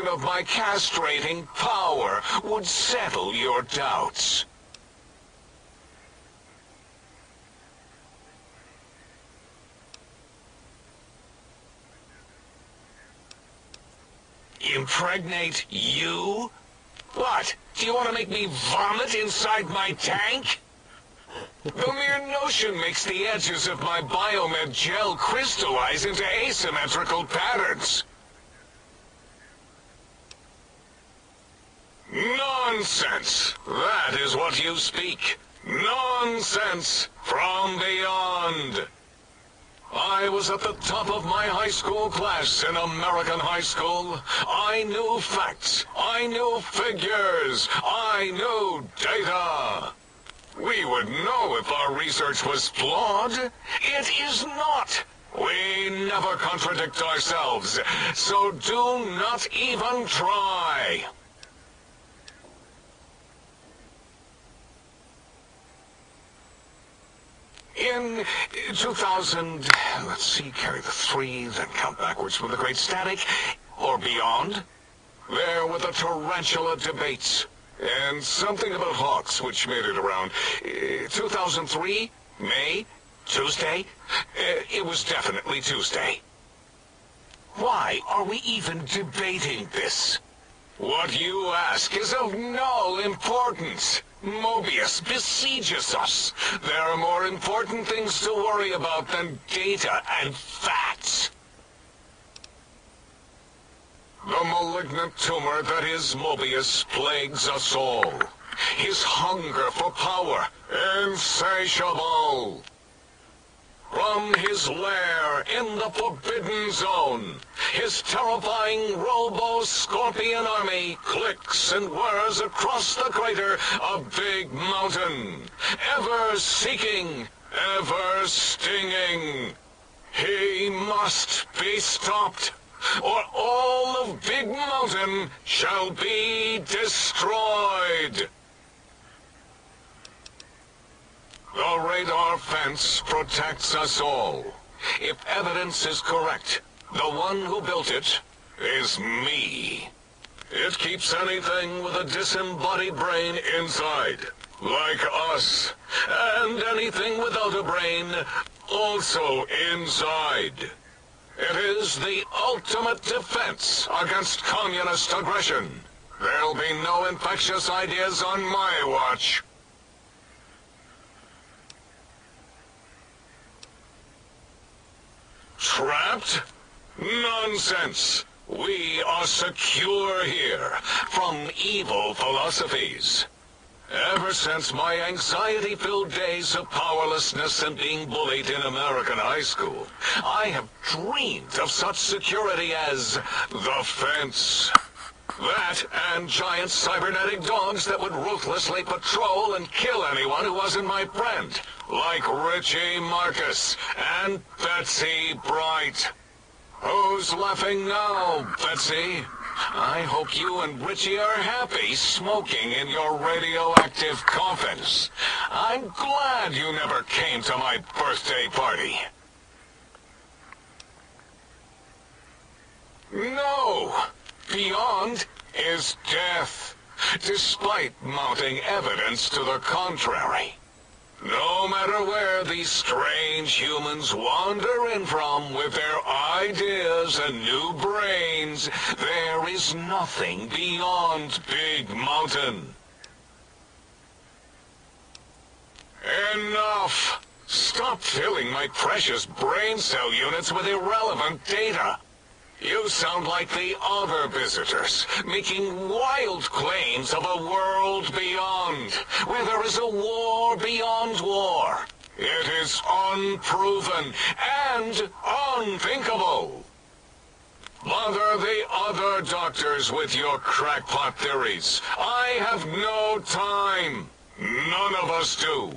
of my castrating power would settle your doubts. Impregnate you? What? Do you want to make me vomit inside my tank? The mere notion makes the edges of my biomed gel crystallize into asymmetrical patterns. Nonsense! That is what you speak. Nonsense from beyond. I was at the top of my high school class in American high school. I knew facts. I knew figures. I knew data. We would know if our research was flawed. It is not. We never contradict ourselves, so do not even try. In 2000, let's see, carry the three, then count backwards from the Great Static, or beyond, there were the tarantula debates, and something about hawks, which made it around uh, 2003, May, Tuesday. Uh, it was definitely Tuesday. Why are we even debating this? What you ask is of no importance. Mobius besieges us. There are more important things to worry about than data and facts. The malignant tumor that is Mobius plagues us all. His hunger for power, insatiable. From his lair in the Forbidden Zone, his terrifying Robo-Scorpion army clicks and whirs across the crater of Big Mountain, ever seeking, ever stinging. He must be stopped, or all of Big Mountain shall be destroyed. The radar fence protects us all. If evidence is correct, the one who built it is me. It keeps anything with a disembodied brain inside, like us. And anything without a brain, also inside. It is the ultimate defense against communist aggression. There'll be no infectious ideas on my watch. Trapped? Nonsense! We are secure here from evil philosophies. Ever since my anxiety-filled days of powerlessness and being bullied in American high school, I have dreamed of such security as the fence. That and giant cybernetic dogs that would ruthlessly patrol and kill anyone who wasn't my friend, like Richie Marcus and Betsy Bright. Who's laughing now, Betsy? I hope you and Richie are happy smoking in your radioactive coffins. I'm glad you never came to my birthday party. No! Beyond is death, despite mounting evidence to the contrary. No matter where these strange humans wander in from with their ideas and new brains, there is nothing beyond Big Mountain. Enough! Stop filling my precious brain cell units with irrelevant data. You sound like the other visitors, making wild claims of a world beyond, where there is a war beyond war. It is unproven and unthinkable. Bother the other doctors with your crackpot theories. I have no time. None of us do.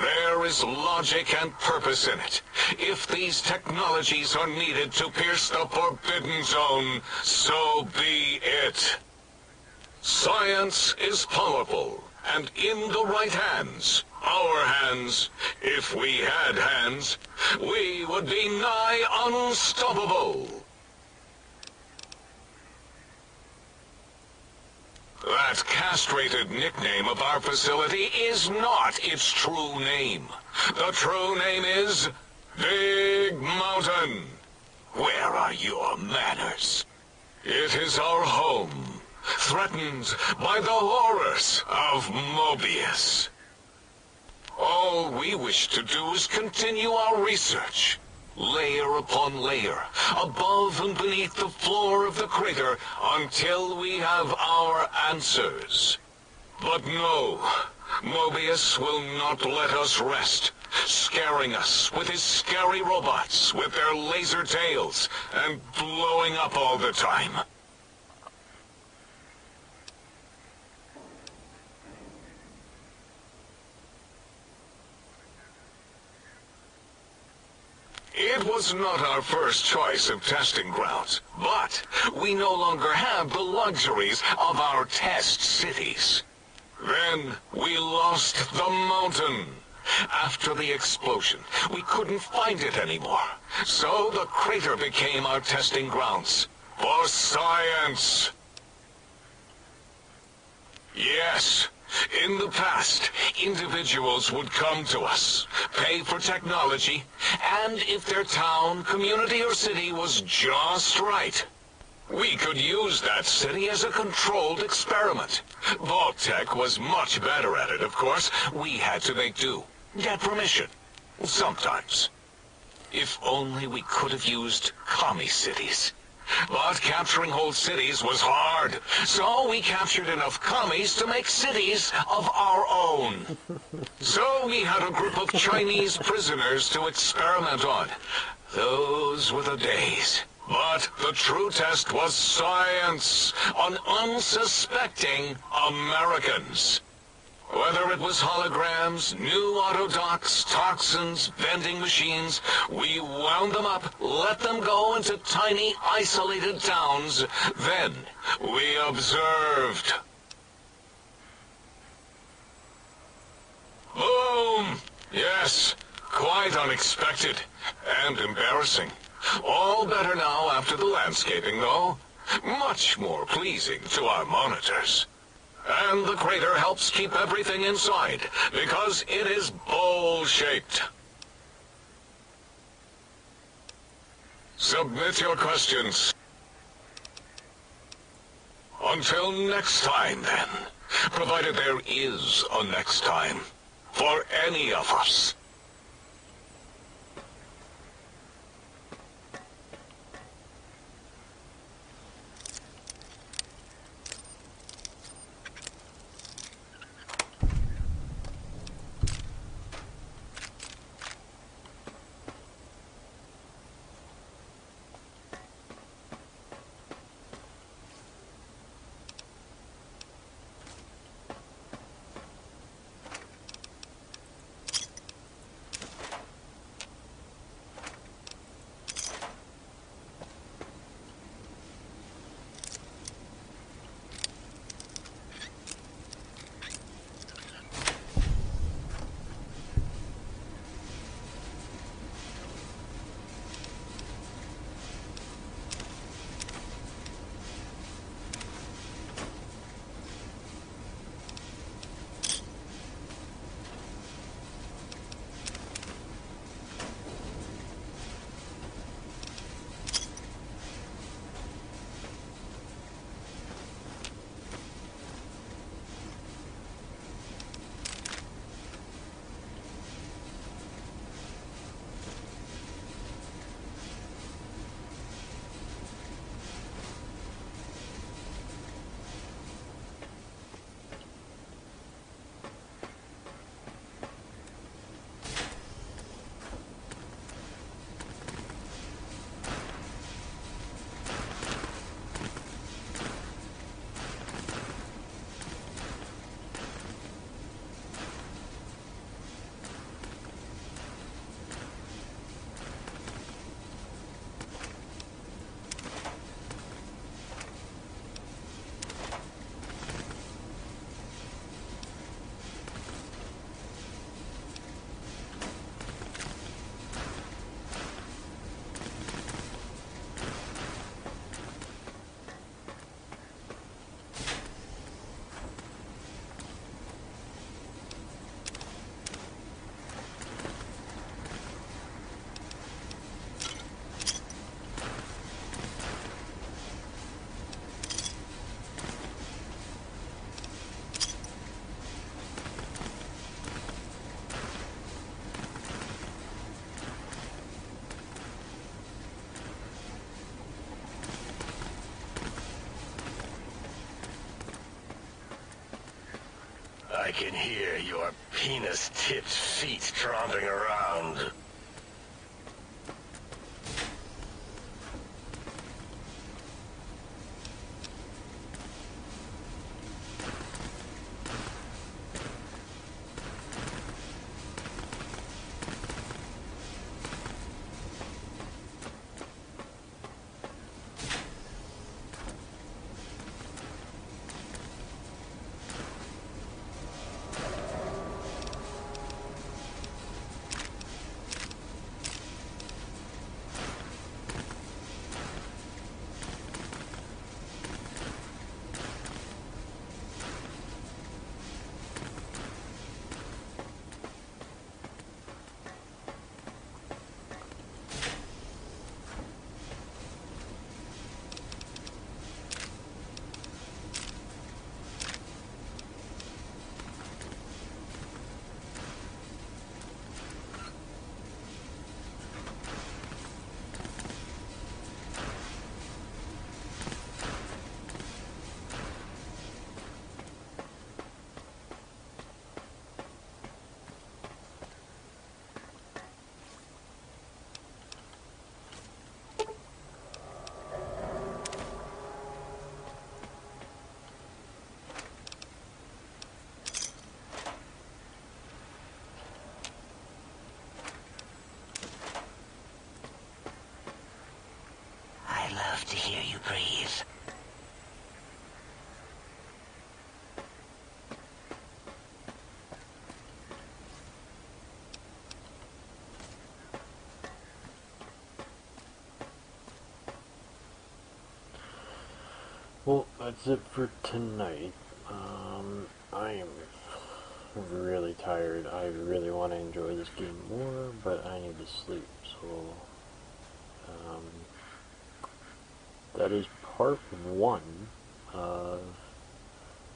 There is logic and purpose in it. If these technologies are needed to pierce the Forbidden Zone, so be it. Science is powerful, and in the right hands, our hands, if we had hands, we would be nigh unstoppable. That castrated nickname of our facility is not its true name. The true name is Big Mountain. Where are your manners? It is our home, threatened by the horrors of Mobius. All we wish to do is continue our research, layer upon layer, above and beneath the floor of the crater, until we have our answers. But no, Mobius will not let us rest, scaring us with his scary robots with their laser tails and blowing up all the time. It was not our first choice of testing grounds, but we no longer have the luxuries of our test cities. Then we lost the mountain. After the explosion, we couldn't find it anymore. So the crater became our testing grounds. For science. Yes, in the past, individuals would come to us, pay for technology, and if their town, community, or city was just right, we could use that city as a controlled experiment. Vault-Tec was much better at it, of course. We had to make do. Get permission. Sometimes. If only we could have used commie cities. But capturing whole cities was hard, so we captured enough commies to make cities of our own. So we had a group of Chinese prisoners to experiment on. Those were the days. But the true test was science on unsuspecting Americans. Whether it was holograms, new auto docs, toxins, vending machines, we wound them up, let them go into tiny, isolated towns. Then we observed. Boom! Yes, quite unexpected and embarrassing. All better now after the landscaping, though. Much more pleasing to our monitors. And the crater helps keep everything inside, because it is bowl-shaped. Submit your questions. Until next time, then. Provided there is a next time. For any of us. I can hear your penis-tipped feet tromping around. I love to hear you breathe. Well, that's it for tonight. Um, I am really tired. I really want to enjoy this game more, but I need to sleep. So, um, that is part one of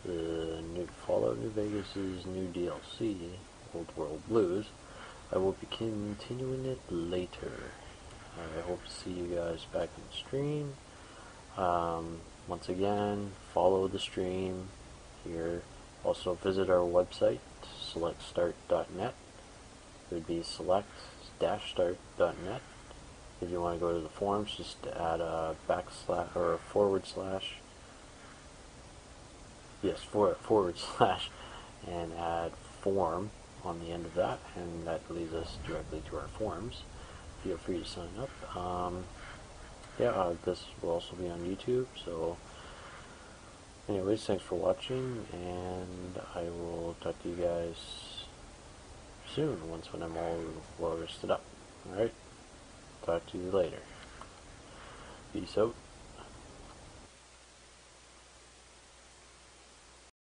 the new Fallout New Vegas's new DLC, Old World Blues. I will be continuing it later. I hope to see you guys back in stream. Um, once again, follow the stream here. Also visit our website, selectstart.net. It would be select-start.net. If you want to go to the forums, just add a backslash or a forward slash. Yes, for, forward slash, and add form on the end of that, and that leads us directly to our forums. Feel free to sign up. Um, yeah, uh, this will also be on YouTube. So, anyways, thanks for watching, and I will talk to you guys soon. Once when I'm all well rested up. All right. Talk to you later. Peace out.